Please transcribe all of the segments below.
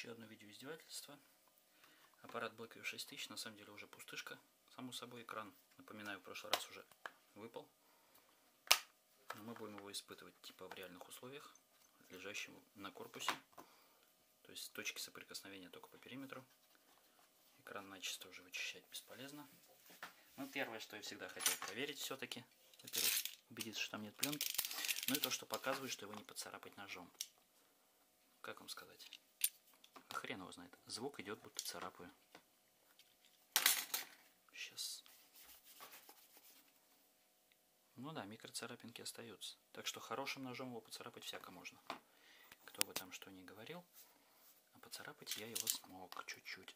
Еще одно видео издевательство. Аппарат Blackview 6000 на самом деле уже пустышка. Само собой экран, напоминаю, в прошлый раз уже выпал. Но мы будем его испытывать типа в реальных условиях, лежащим на корпусе. То есть точки соприкосновения только по периметру. Экран начисто уже вычищать бесполезно. Ну, первое, что я всегда хотел проверить все-таки. Во-первых, убедиться, что там нет пленки. Ну и то, что показывает, что его не поцарапать ножом. Как вам сказать? Хрен его знает. Звук идет, будто царапаю. Сейчас. Ну да, микроцарапинки остаются. Так что хорошим ножом его поцарапать всяко можно. Кто бы там что ни говорил. А поцарапать я его смог чуть-чуть.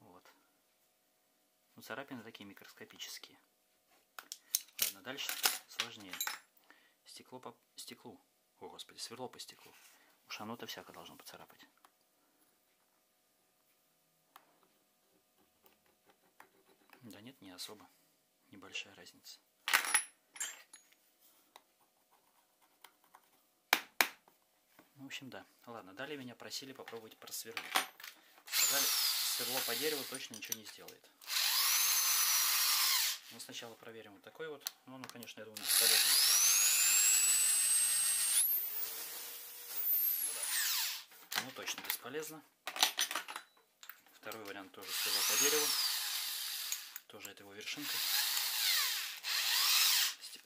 Вот. Ну, царапины такие микроскопические. Ладно, дальше сложнее. Стекло по стеклу. О, господи, сверло по стеклу. Уж оно-то всяко должно поцарапать. Да нет, не особо. Небольшая разница. Ну, в общем, да. Ладно, далее меня просили попробовать просверлить. Сказали, сверло по дереву точно ничего не сделает. Ну, сначала проверим вот такой вот. Ну, оно, конечно, я думаю, бесполезно. Ну да. Ну, точно бесполезно. Второй вариант тоже сверло по дереву. Тоже это его вершинка.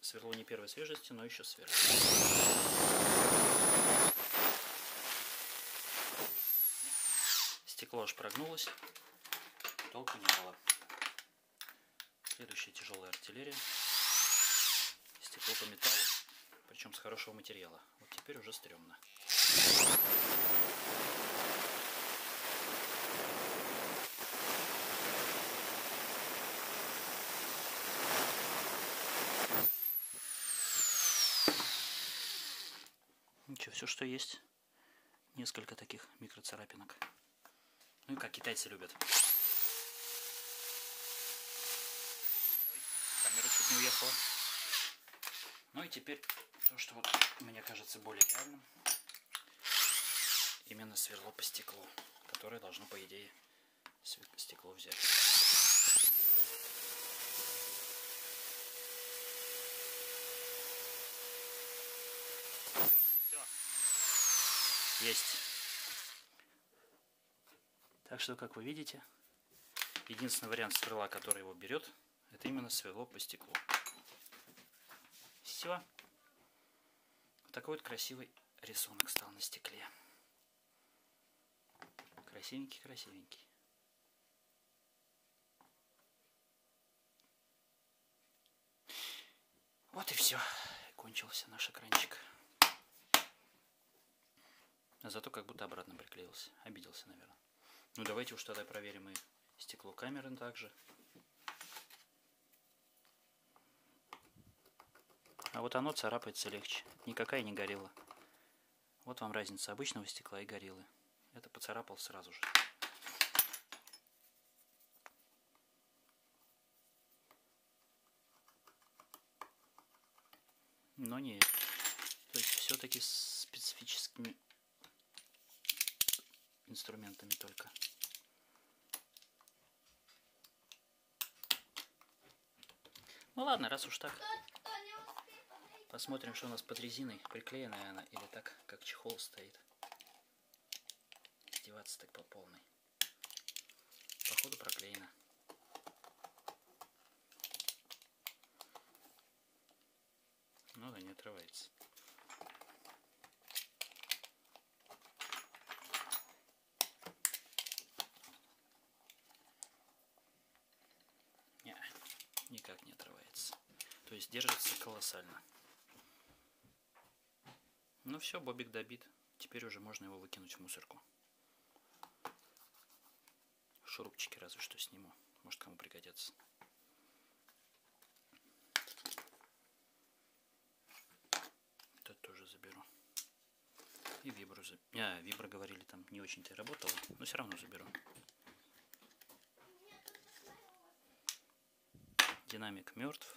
Сверло не первой свежести, но еще сверло. Стекло аж прогнулось. Толку не было. Следующая тяжелая артиллерия. Стекло по металлу, причем с хорошего материала. Вот теперь уже стрёмно. Ничего, все, что есть. Несколько таких микроцарапинок. Ну и как китайцы любят. камера чуть не уехала. Ну и теперь то, что вот мне кажется более реальным. Именно сверло по стеклу, которое должно, по идее, стекло взять. Все. Есть. Так что, как вы видите, единственный вариант сверла, который его берет, это именно сверло по стеклу. Все. Такой вот красивый рисунок стал на стекле. Красивенький-красивенький. Вот и все. Кончился наш экранчик. Зато как будто обратно приклеился. Обиделся, наверное. Ну давайте уж тогда проверим и стекло камеры также. А вот оно царапается легче. Никакая не горела. Вот вам разница обычного стекла и гориллы. Это поцарапал сразу же. Но не это. То есть все-таки с специфическими инструментами только. Ну ладно, раз уж так. Посмотрим, что у нас под резиной. Приклеенная она или так, как чехол стоит. Издеваться так по полной. Походу проклеена. Ну да, не отрывается. Не, никак не отрывается. То есть держится колоссально. Ну все, бобик добит. Теперь уже можно его выкинуть в мусорку. Шурупчики разве что сниму. Может кому пригодятся. Это тоже заберу. И вибру заберу. А, вибра говорили там не очень-то работала, но все равно заберу. Динамик мертв.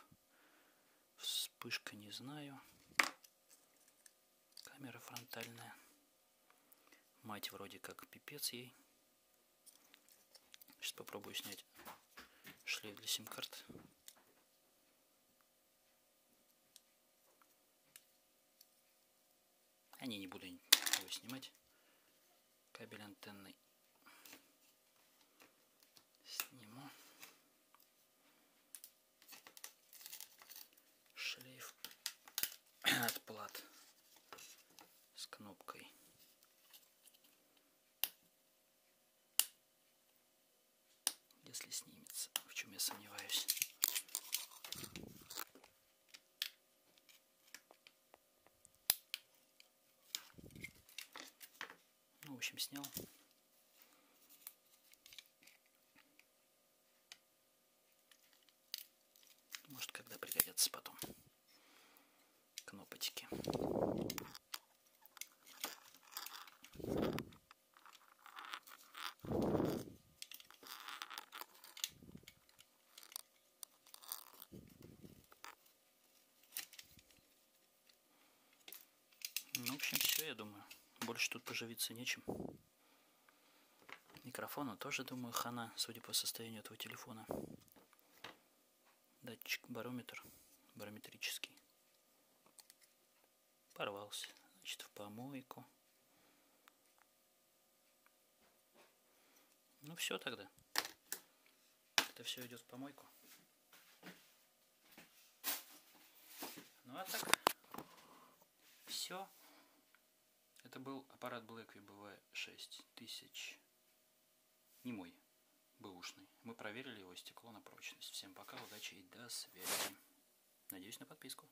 Вспышка не знаю. Камера фронтальная. Мать вроде как пипец ей. Сейчас попробую снять шлейф для сим-карт. А не, не буду его снимать. Кабель антенный сниму. Шлейф от плат с кнопкой. Если снимется, в чем я сомневаюсь. Ну, в общем, снял. Может, когда пригодятся потом кнопочки. Ну, в общем, все, я думаю. Больше тут поживиться нечем. Микрофона тоже, думаю, хана, судя по состоянию этого телефона. Датчик барометр, барометрический. Порвался. Значит, в помойку. Ну все тогда. Это все идет в помойку. Ну а так, все. Это был аппарат Blackview BV6000. Не мой, бэушный. Мы проверили его стекло на прочность. Всем пока, удачи и до связи. Надеюсь на подписку.